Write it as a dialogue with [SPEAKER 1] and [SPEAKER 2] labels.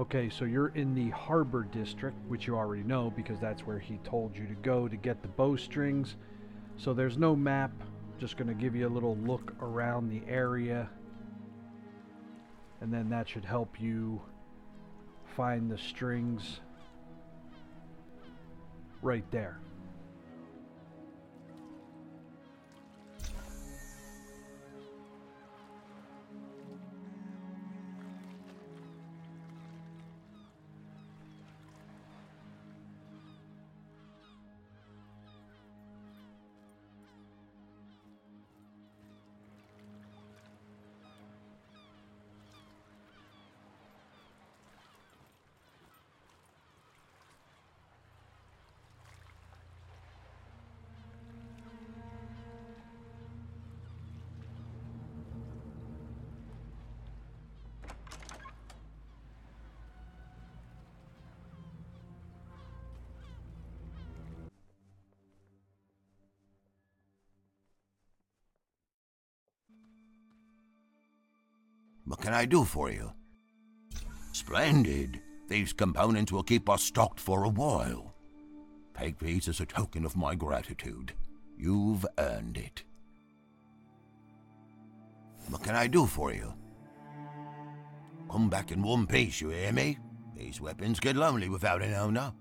[SPEAKER 1] Okay, so you're in the Harbor District, which you already know because that's where he told you to go to get the bowstrings. So there's no map, just going to give you a little look around the area. And then that should help you find the strings right there.
[SPEAKER 2] What can I do for you? Splendid. These components will keep us stocked for a while. Take these as a token of my gratitude. You've earned it. What can I do for you? Come back in one piece, you hear me? These weapons get lonely without an owner.